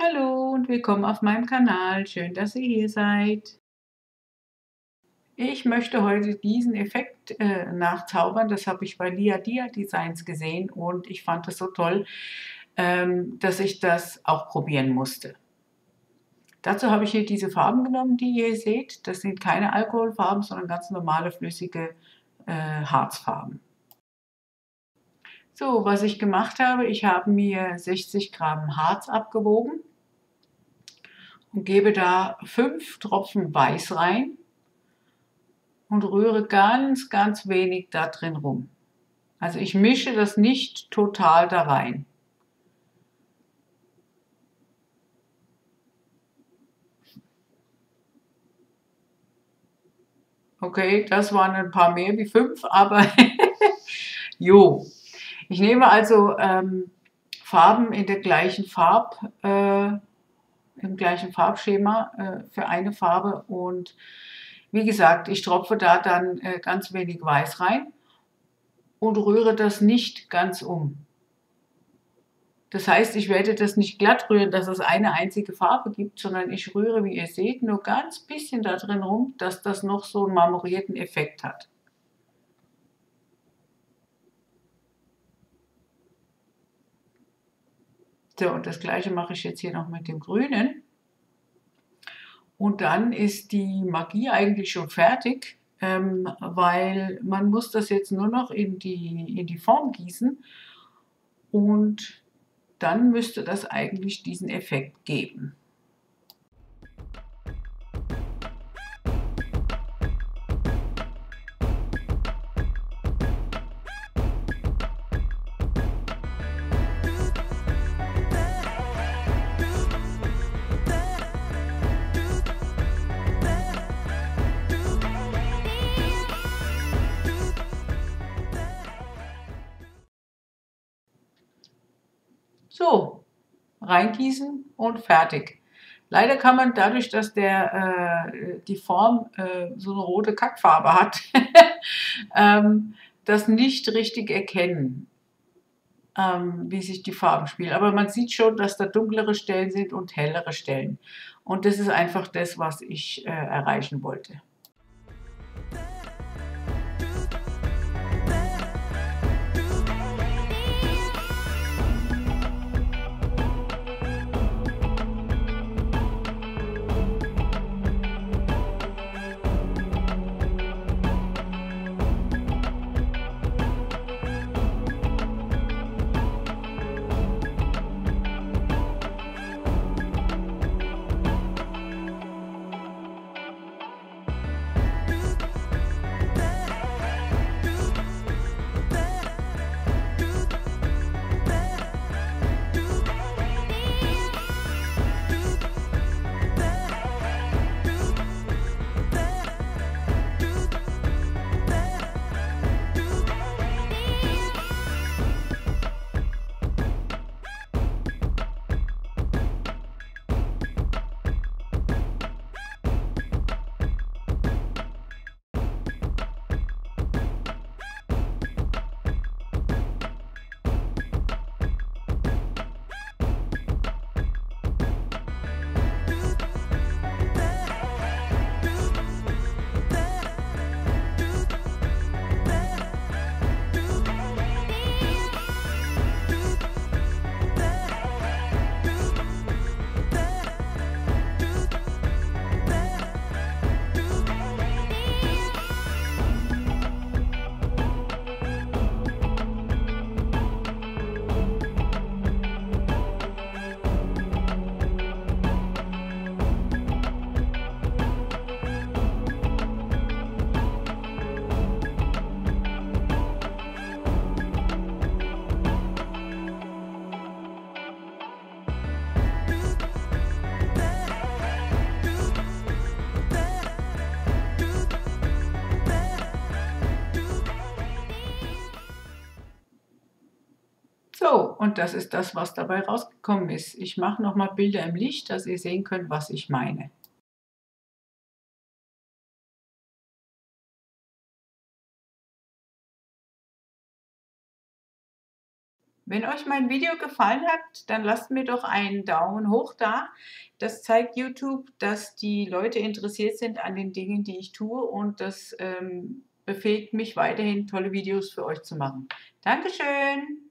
und willkommen auf meinem Kanal. Schön, dass ihr hier seid. Ich möchte heute diesen Effekt äh, nachzaubern. Das habe ich bei Lia Dia Designs gesehen und ich fand es so toll, ähm, dass ich das auch probieren musste. Dazu habe ich hier diese Farben genommen, die ihr seht. Das sind keine Alkoholfarben, sondern ganz normale flüssige äh, Harzfarben. So, was ich gemacht habe, ich habe mir 60 Gramm Harz abgewogen und gebe da 5 Tropfen Weiß rein und rühre ganz, ganz wenig da drin rum. Also ich mische das nicht total da rein. Okay, das waren ein paar mehr wie fünf, aber jo. Ich nehme also ähm, Farben in der gleichen Farb, äh, im gleichen Farbschema äh, für eine Farbe und wie gesagt, ich tropfe da dann äh, ganz wenig Weiß rein und rühre das nicht ganz um. Das heißt, ich werde das nicht glatt rühren, dass es eine einzige Farbe gibt, sondern ich rühre, wie ihr seht, nur ganz bisschen da drin rum, dass das noch so einen marmorierten Effekt hat. So, und das gleiche mache ich jetzt hier noch mit dem Grünen. Und dann ist die Magie eigentlich schon fertig, ähm, weil man muss das jetzt nur noch in die, in die Form gießen und dann müsste das eigentlich diesen Effekt geben. So, reingießen und fertig. Leider kann man dadurch, dass der, äh, die Form äh, so eine rote Kackfarbe hat, ähm, das nicht richtig erkennen, ähm, wie sich die Farben spielen. Aber man sieht schon, dass da dunklere Stellen sind und hellere Stellen. Und das ist einfach das, was ich äh, erreichen wollte. So, und das ist das, was dabei rausgekommen ist. Ich mache nochmal Bilder im Licht, dass ihr sehen könnt, was ich meine. Wenn euch mein Video gefallen hat, dann lasst mir doch einen Daumen hoch da. Das zeigt YouTube, dass die Leute interessiert sind an den Dingen, die ich tue und das ähm, befähigt mich weiterhin, tolle Videos für euch zu machen. Dankeschön!